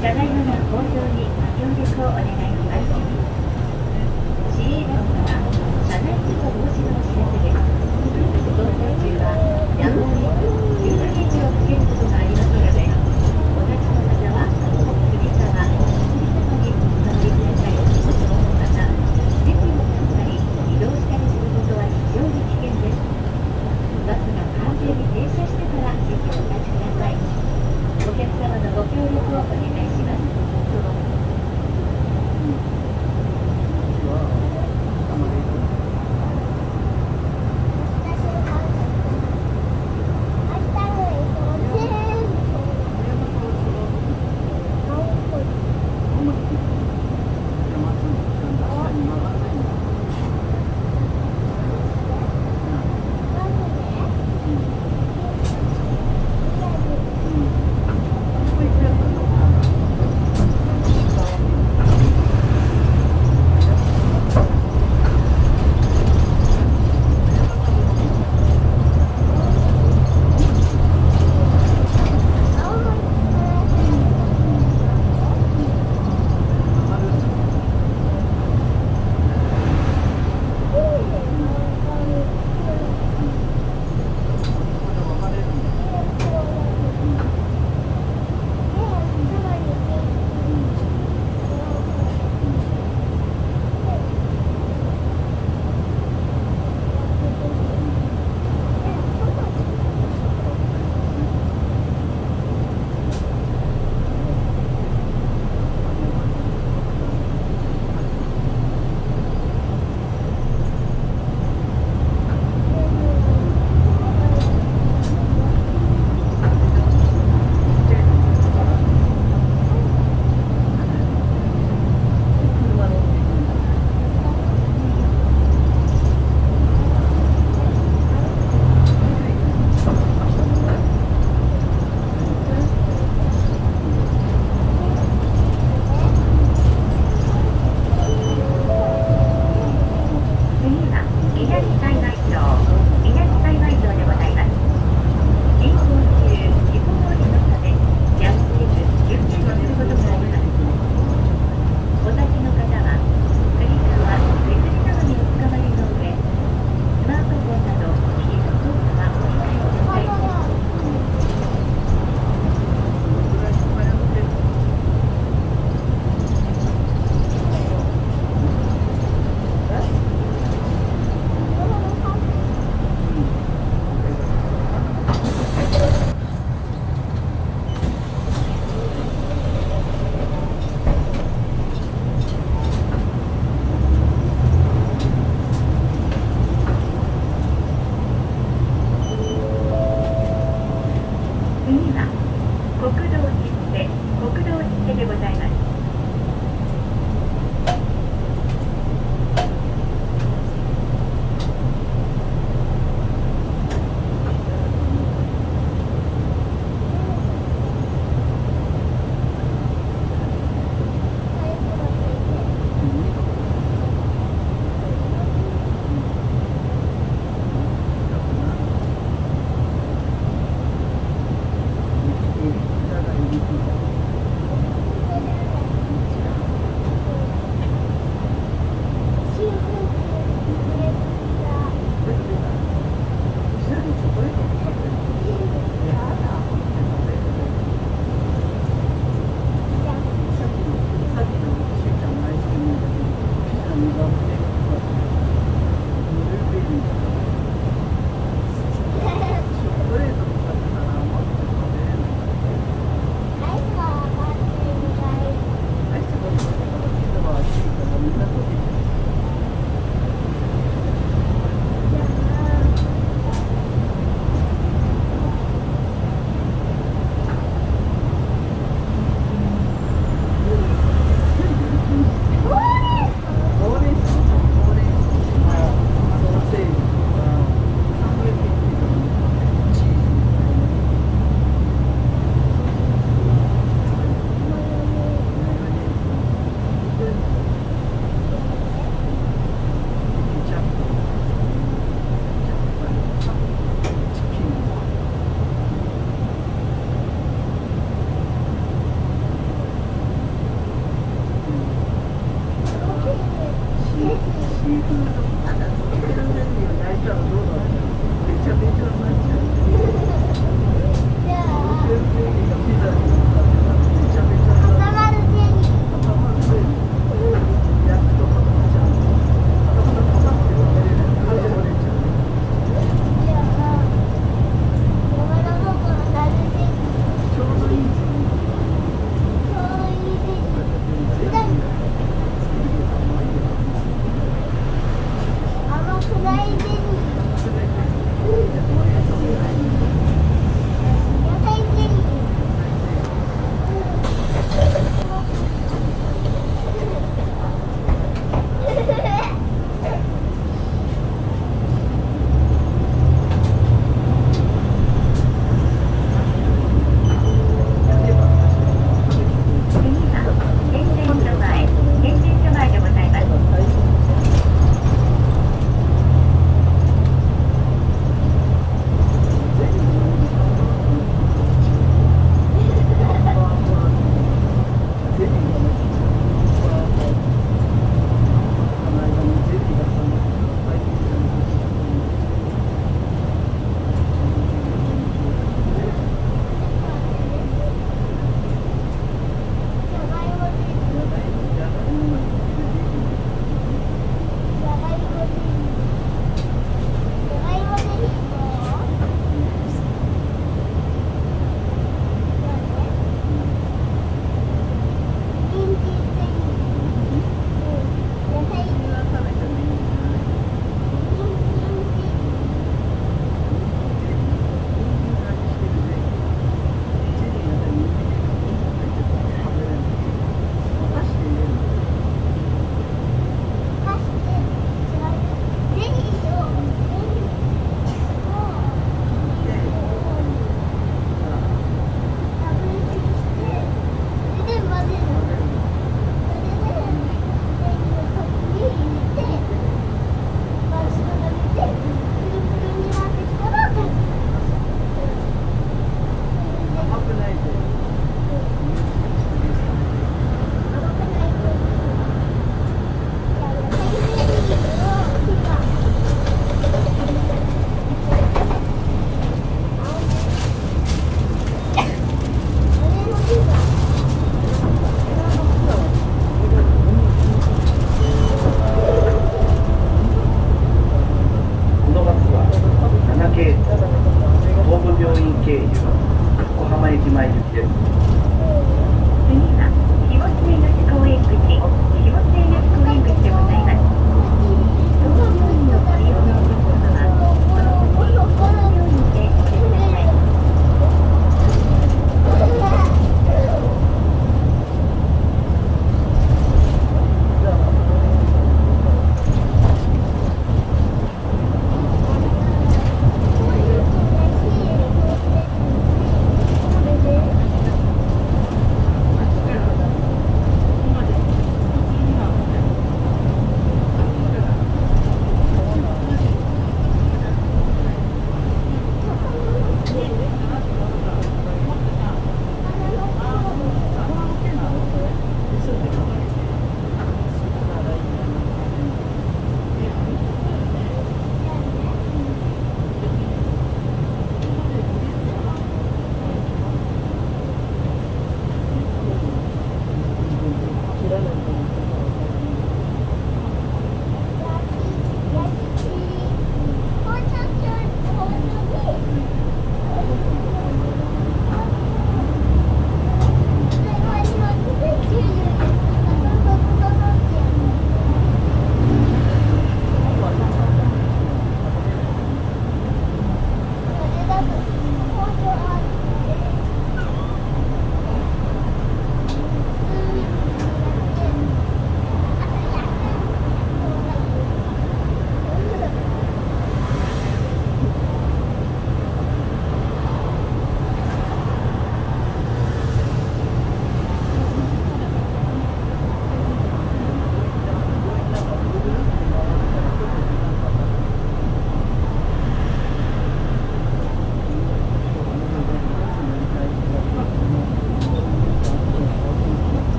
ただいまの工場に協力をお願いします。市営バスは、車内事故防止の知らせ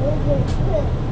Is it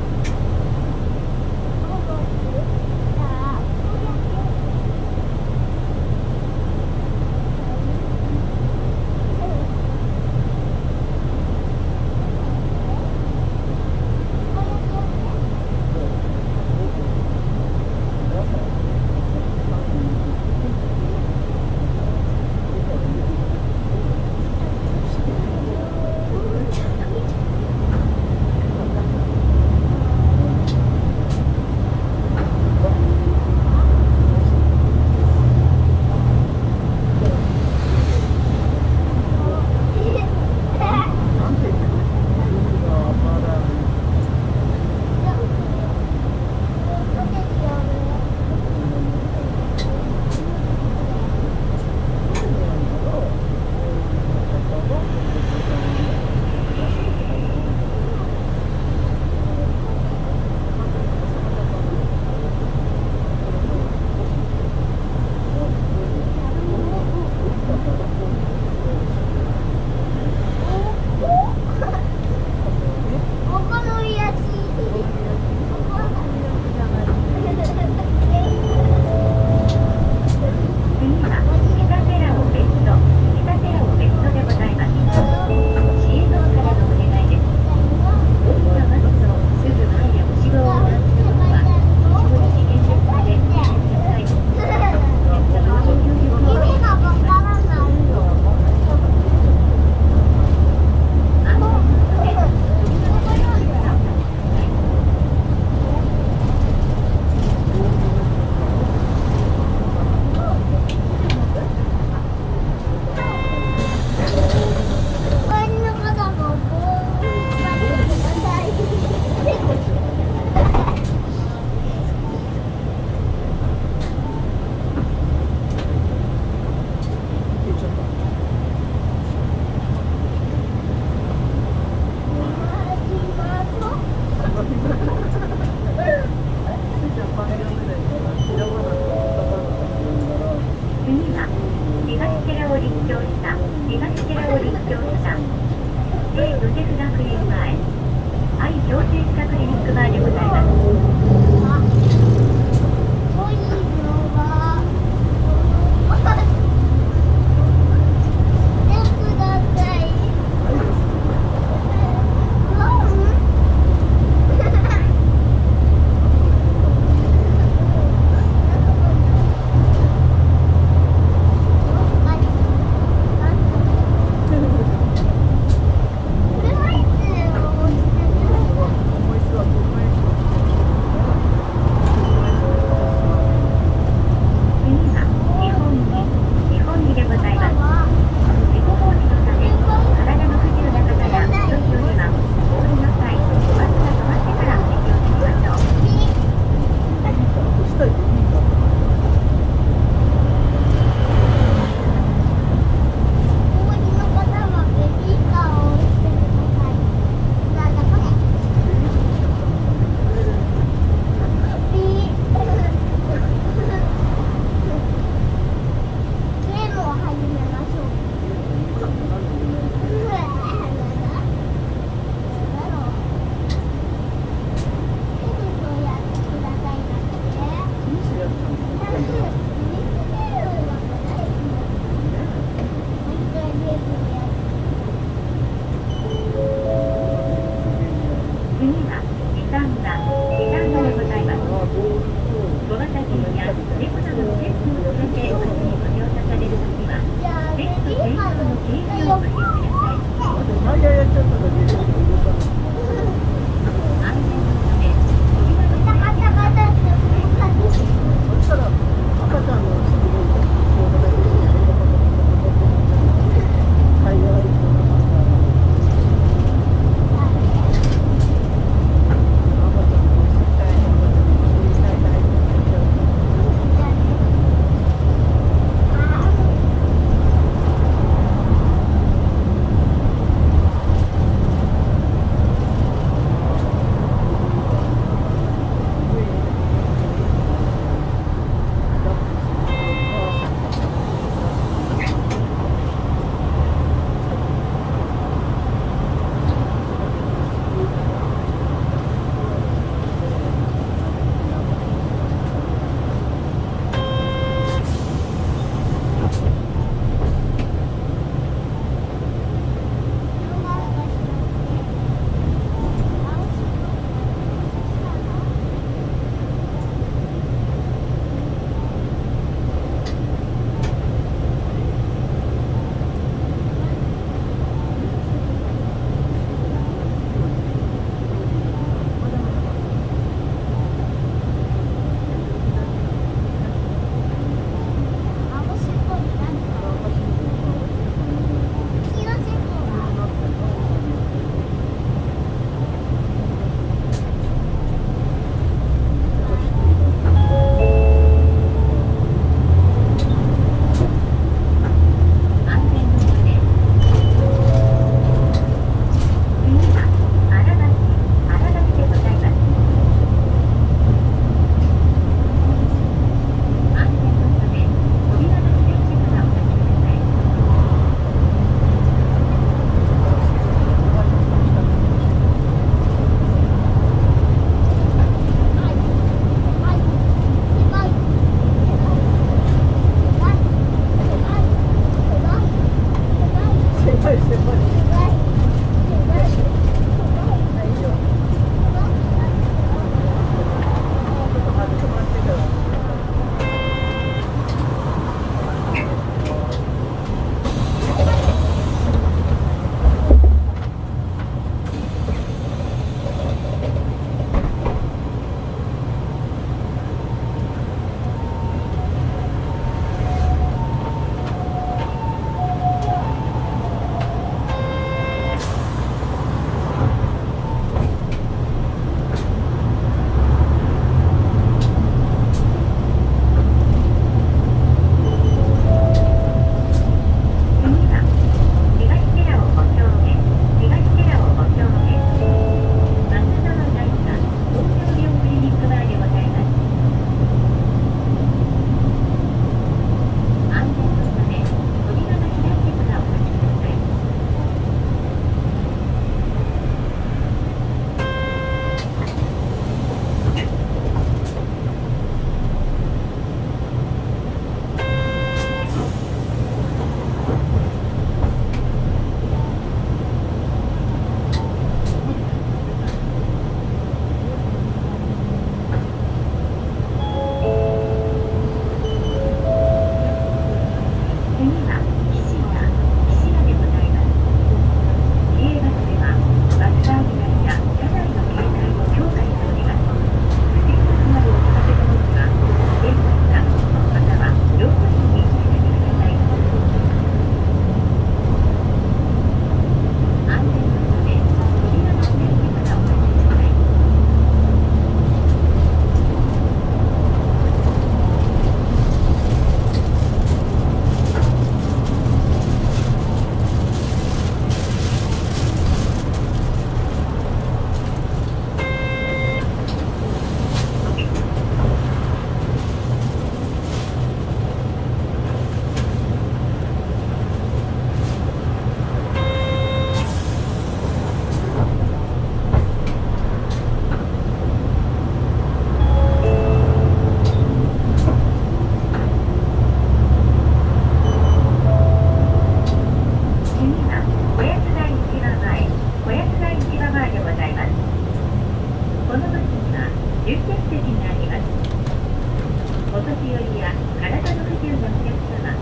お年寄りや体の不自由なお客様、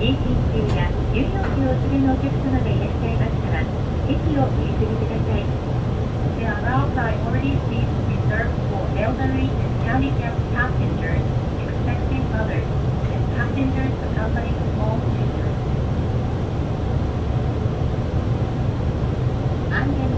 妊娠中や乳幼児をお連れのお客様でいらっしゃいましたら、席をお譲りください。安全